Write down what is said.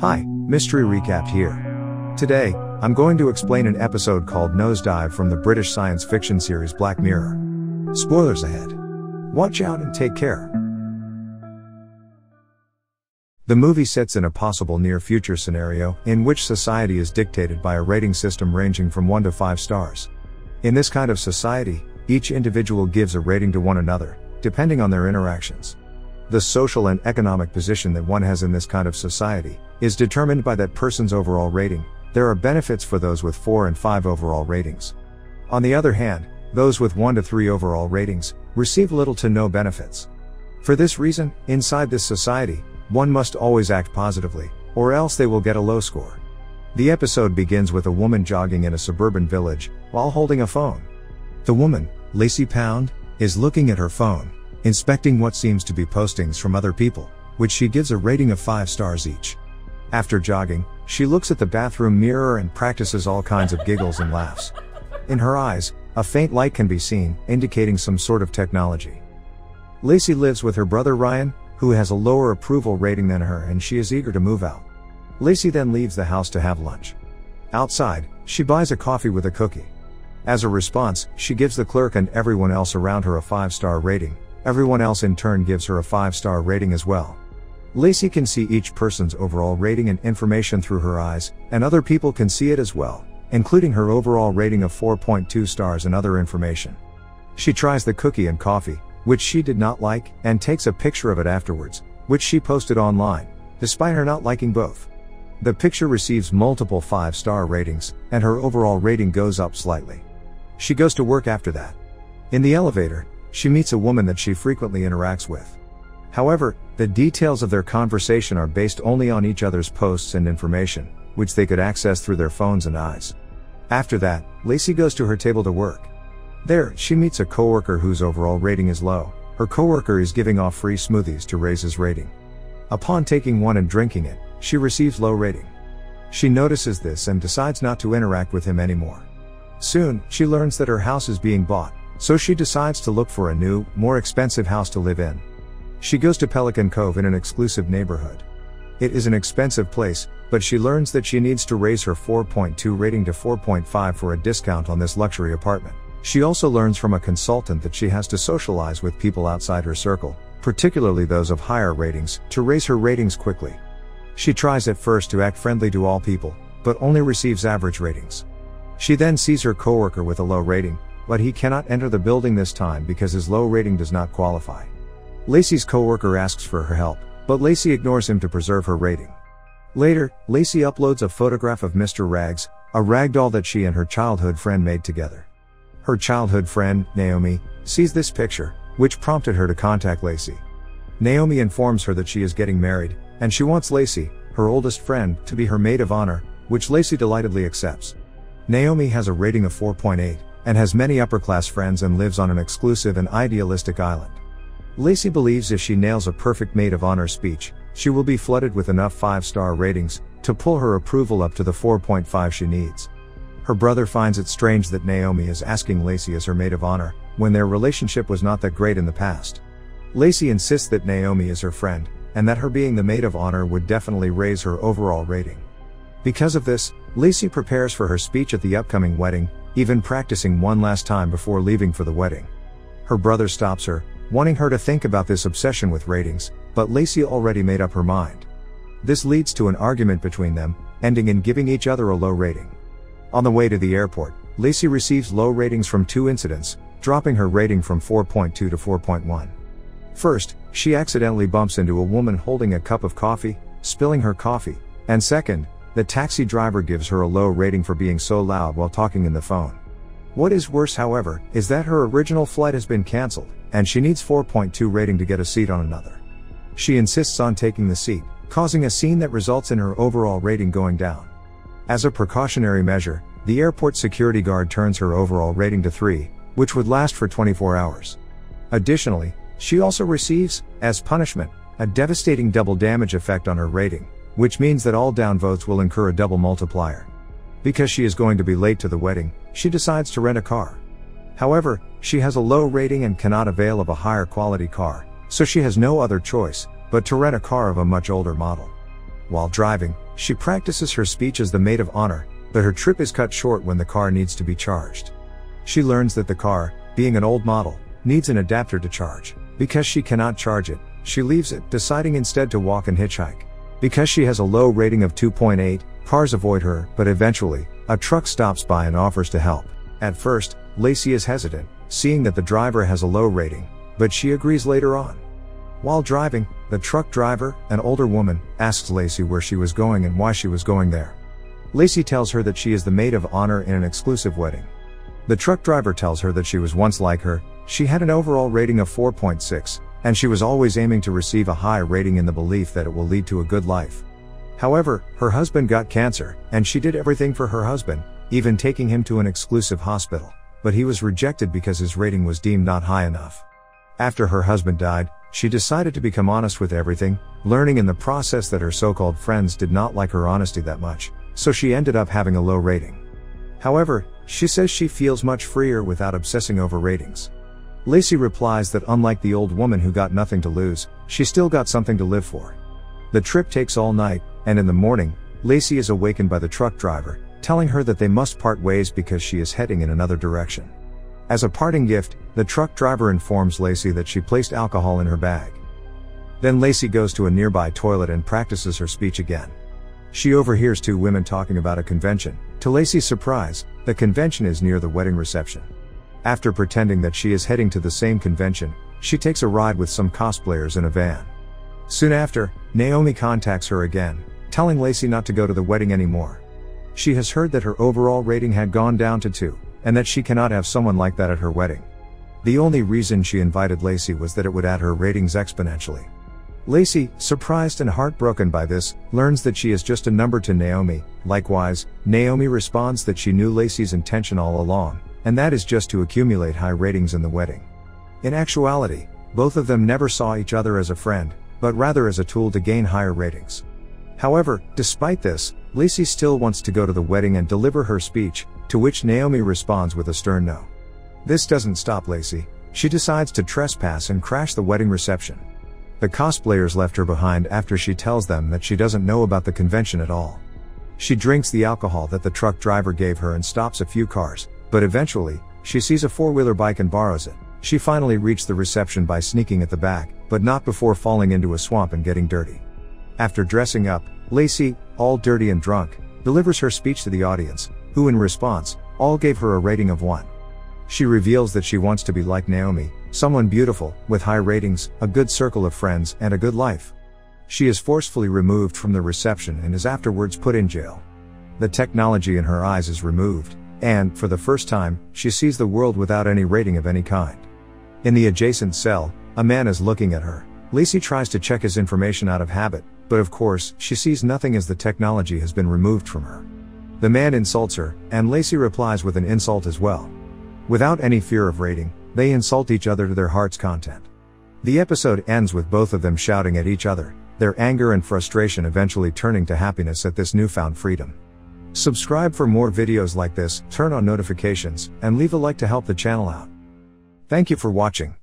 Hi, Mystery Recap here. Today, I'm going to explain an episode called Nosedive from the British science fiction series Black Mirror. Spoilers ahead. Watch out and take care. The movie sets in a possible near future scenario in which society is dictated by a rating system ranging from 1 to 5 stars. In this kind of society, each individual gives a rating to one another, depending on their interactions. The social and economic position that one has in this kind of society is determined by that person's overall rating. There are benefits for those with 4 and 5 overall ratings. On the other hand, those with 1 to 3 overall ratings receive little to no benefits. For this reason, inside this society, one must always act positively, or else they will get a low score. The episode begins with a woman jogging in a suburban village while holding a phone. The woman, Lacie Pound, is looking at her phone inspecting what seems to be postings from other people, which she gives a rating of 5 stars each. After jogging, she looks at the bathroom mirror and practices all kinds of giggles and laughs. In her eyes, a faint light can be seen, indicating some sort of technology. Lacie lives with her brother Ryan, who has a lower approval rating than her and she is eager to move out. Lacie then leaves the house to have lunch. Outside, she buys a coffee with a cookie. As a response, she gives the clerk and everyone else around her a 5 star rating, Everyone else in turn gives her a 5 star rating as well. Lacie can see each person's overall rating and information through her eyes, and other people can see it as well, including her overall rating of 4.2 stars and other information. She tries the cookie and coffee, which she did not like, and takes a picture of it afterwards, which she posted online, despite her not liking both. The picture receives multiple 5 star ratings, and her overall rating goes up slightly. She goes to work after that. In the elevator, she meets a woman that she frequently interacts with. However, the details of their conversation are based only on each other's posts and information, which they could access through their phones and eyes. After that, Lacie goes to her table to work. There, she meets a coworker whose overall rating is low. Her coworker is giving off free smoothies to raise his rating. Upon taking one and drinking it, she receives low rating. She notices this and decides not to interact with him anymore. Soon, she learns that her house is being bought, so she decides to look for a new, more expensive house to live in. She goes to Pelican Cove in an exclusive neighborhood. It is an expensive place, but she learns that she needs to raise her 4.2 rating to 4.5 for a discount on this luxury apartment. She also learns from a consultant that she has to socialize with people outside her circle, particularly those of higher ratings, to raise her ratings quickly. She tries at first to act friendly to all people, but only receives average ratings. She then sees her coworker with a low rating, but he cannot enter the building this time because his low rating does not qualify. Lacie's coworker asks for her help, but Lacie ignores him to preserve her rating. Later, Lacie uploads a photograph of Mr. Rags, a ragdoll that she and her childhood friend made together. Her childhood friend, Naomi, sees this picture, which prompted her to contact Lacie. Naomi informs her that she is getting married, and she wants Lacie, her oldest friend, to be her maid of honor, which Lacie delightedly accepts. Naomi has a rating of 4.8, and has many upper class friends and lives on an exclusive and idealistic island. Lacie believes if she nails a perfect maid of honor speech, she will be flooded with enough 5 star ratings to pull her approval up to the 4.5 she needs. Her brother finds it strange that Naomi is asking Lacie as her maid of honor, when their relationship was not that great in the past. Lacie insists that Naomi is her friend, and that her being the maid of honor would definitely raise her overall rating. Because of this, Lacie prepares for her speech at the upcoming wedding, even practicing one last time before leaving for the wedding. Her brother stops her, wanting her to think about this obsession with ratings, but Lacie already made up her mind. This leads to an argument between them, ending in giving each other a low rating. On the way to the airport, Lacie receives low ratings from two incidents, dropping her rating from 4.2 to 4.1. First, she accidentally bumps into a woman holding a cup of coffee, spilling her coffee, and second, the taxi driver gives her a low rating for being so loud while talking in the phone. What is worse, however, is that her original flight has been cancelled, and she needs 4.2 rating to get a seat on another. She insists on taking the seat, causing a scene that results in her overall rating going down. As a precautionary measure, the airport security guard turns her overall rating to 3, which would last for 24 hours. Additionally, she also receives, as punishment, a devastating double damage effect on her rating, which means that all downvotes will incur a double multiplier. Because she is going to be late to the wedding, she decides to rent a car. However, she has a low rating and cannot avail of a higher quality car, so she has no other choice but to rent a car of a much older model. While driving, she practices her speech as the maid of honor, but her trip is cut short when the car needs to be charged. She learns that the car, being an old model, needs an adapter to charge. Because she cannot charge it, she leaves it, deciding instead to walk and hitchhike. Because she has a low rating of 2.8, cars avoid her, but eventually, a truck stops by and offers to help. At first, Lacie is hesitant, seeing that the driver has a low rating, but she agrees later on. While driving, the truck driver, an older woman, asks Lacie where she was going and why she was going there. Lacie tells her that she is the maid of honor in an exclusive wedding. The truck driver tells her that she was once like her, she had an overall rating of 4.6, and she was always aiming to receive a high rating in the belief that it will lead to a good life. However, her husband got cancer, and she did everything for her husband, even taking him to an exclusive hospital, but he was rejected because his rating was deemed not high enough. After her husband died, she decided to become honest with everything, learning in the process that her so-called friends did not like her honesty that much, so she ended up having a low rating. However, she says she feels much freer without obsessing over ratings. Lacie replies that unlike the old woman who got nothing to lose, she still got something to live for. The trip takes all night, and in the morning, Lacie is awakened by the truck driver, telling her that they must part ways because she is heading in another direction. As a parting gift, the truck driver informs Lacie that she placed alcohol in her bag. Then Lacie goes to a nearby toilet and practices her speech again. She overhears two women talking about a convention. To Lacie's surprise, the convention is near the wedding reception. After pretending that she is heading to the same convention, she takes a ride with some cosplayers in a van. Soon after, Naomi contacts her again, telling Lacie not to go to the wedding anymore. She has heard that her overall rating had gone down to 2, and that she cannot have someone like that at her wedding. The only reason she invited Lacie was that it would add her ratings exponentially. Lacie, surprised and heartbroken by this, learns that she is just a number to Naomi. Likewise, Naomi responds that she knew Lacie's intention all along, and that is just to accumulate high ratings in the wedding. In actuality, both of them never saw each other as a friend, but rather as a tool to gain higher ratings. However, despite this, Lacie still wants to go to the wedding and deliver her speech, to which Naomi responds with a stern no. This doesn't stop Lacie, she decides to trespass and crash the wedding reception. The cosplayers left her behind after she tells them that she doesn't know about the convention at all. She drinks the alcohol that the truck driver gave her and stops a few cars, but eventually, she sees a four-wheeler bike and borrows it. She finally reached the reception by sneaking at the back, but not before falling into a swamp and getting dirty. After dressing up, Lacie, all dirty and drunk, delivers her speech to the audience, who in response, all gave her a rating of 1. She reveals that she wants to be like Naomi, someone beautiful, with high ratings, a good circle of friends, and a good life. She is forcefully removed from the reception and is afterwards put in jail. The technology in her eyes is removed, and, for the first time, she sees the world without any rating of any kind. In the adjacent cell, a man is looking at her. Lacie tries to check his information out of habit, but of course, she sees nothing as the technology has been removed from her. The man insults her, and Lacie replies with an insult as well. Without any fear of rating, they insult each other to their heart's content. The episode ends with both of them shouting at each other, their anger and frustration eventually turning to happiness at this newfound freedom. Subscribe for more videos like this, turn on notifications, and leave a like to help the channel out. Thank you for watching.